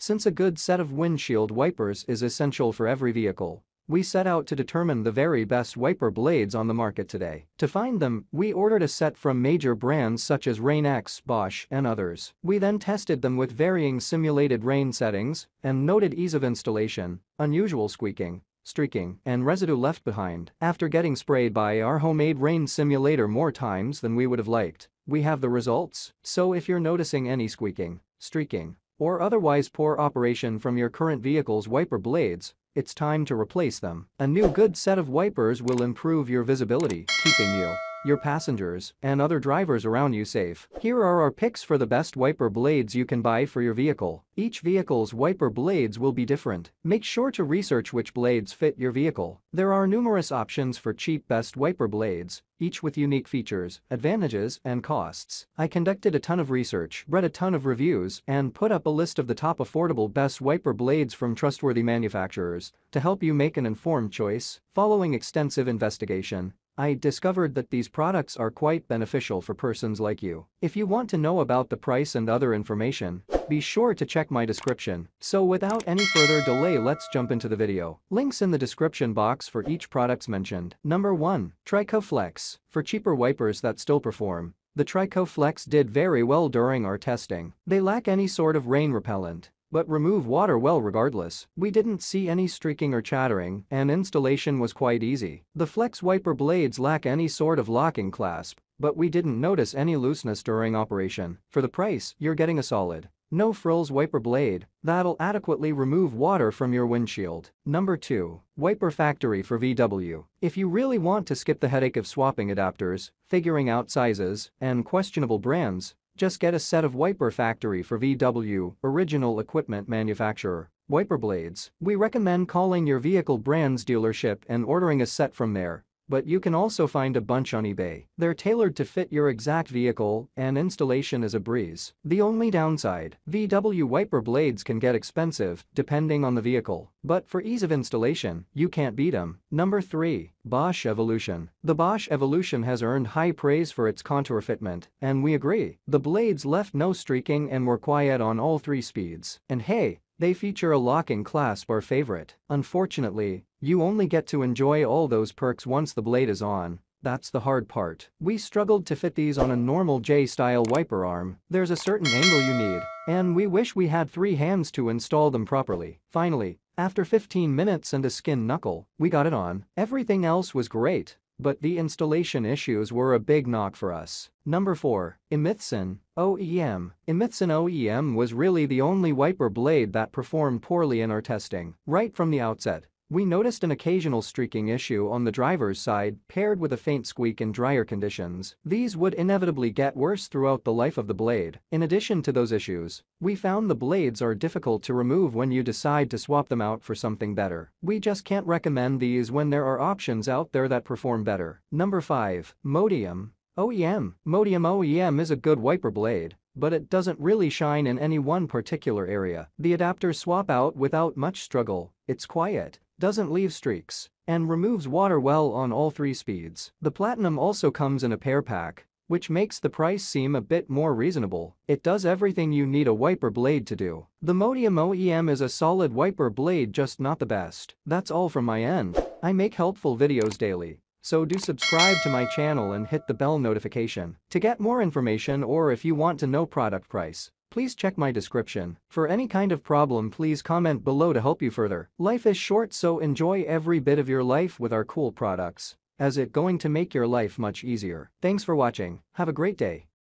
Since a good set of windshield wipers is essential for every vehicle, we set out to determine the very best wiper blades on the market today. To find them, we ordered a set from major brands such as Rain-X, Bosch, and others. We then tested them with varying simulated rain settings and noted ease of installation, unusual squeaking, streaking, and residue left behind. After getting sprayed by our homemade rain simulator more times than we would have liked, we have the results. So if you're noticing any squeaking, streaking, or otherwise poor operation from your current vehicle's wiper blades, it's time to replace them. A new good set of wipers will improve your visibility, keeping you, your passengers, and other drivers around you safe. Here are our picks for the best wiper blades you can buy for your vehicle. Each vehicle's wiper blades will be different. Make sure to research which blades fit your vehicle. There are numerous options for cheap best wiper blades, each with unique features, advantages, and costs. I conducted a ton of research, read a ton of reviews, and put up a list of the top affordable best wiper blades from trustworthy manufacturers to help you make an informed choice. Following extensive investigation, I discovered that these products are quite beneficial for persons like you. If you want to know about the price and other information, be sure to check my description. So without any further delay let's jump into the video. Links in the description box for each products mentioned. Number 1. Trico Flex. For cheaper wipers that still perform, the Trico Flex did very well during our testing. They lack any sort of rain repellent but remove water well regardless. We didn't see any streaking or chattering and installation was quite easy. The flex wiper blades lack any sort of locking clasp, but we didn't notice any looseness during operation. For the price, you're getting a solid, no frills wiper blade that'll adequately remove water from your windshield. Number 2. Wiper Factory for VW. If you really want to skip the headache of swapping adapters, figuring out sizes, and questionable brands, just get a set of Wiper Factory for VW, original equipment manufacturer. Wiper blades. We recommend calling your vehicle brand's dealership and ordering a set from there but you can also find a bunch on eBay. They're tailored to fit your exact vehicle and installation is a breeze. The only downside, VW wiper blades can get expensive depending on the vehicle, but for ease of installation, you can't beat them. Number 3. Bosch Evolution. The Bosch Evolution has earned high praise for its contour fitment, and we agree. The blades left no streaking and were quiet on all three speeds. And hey, they feature a locking clasp our favorite. Unfortunately, you only get to enjoy all those perks once the blade is on. That's the hard part. We struggled to fit these on a normal J-style wiper arm. There's a certain angle you need, and we wish we had three hands to install them properly. Finally, after 15 minutes and a skin knuckle, we got it on. Everything else was great, but the installation issues were a big knock for us. Number 4. EMITHSUN OEM. EMITHSUN OEM was really the only wiper blade that performed poorly in our testing. Right from the outset, we noticed an occasional streaking issue on the driver's side paired with a faint squeak in drier conditions. These would inevitably get worse throughout the life of the blade. In addition to those issues, we found the blades are difficult to remove when you decide to swap them out for something better. We just can't recommend these when there are options out there that perform better. Number 5. MOTIUM. OEM. MOTIUM OEM is a good wiper blade, but it doesn't really shine in any one particular area. The adapters swap out without much struggle, it's quiet, doesn't leave streaks, and removes water well on all three speeds. The Platinum also comes in a pair pack, which makes the price seem a bit more reasonable. It does everything you need a wiper blade to do. The MOTIUM OEM is a solid wiper blade just not the best. That's all from my end. I make helpful videos daily. So do subscribe to my channel and hit the bell notification to get more information or if you want to know product price. Please check my description. For any kind of problem please comment below to help you further. Life is short so enjoy every bit of your life with our cool products, as it going to make your life much easier. Thanks for watching, have a great day.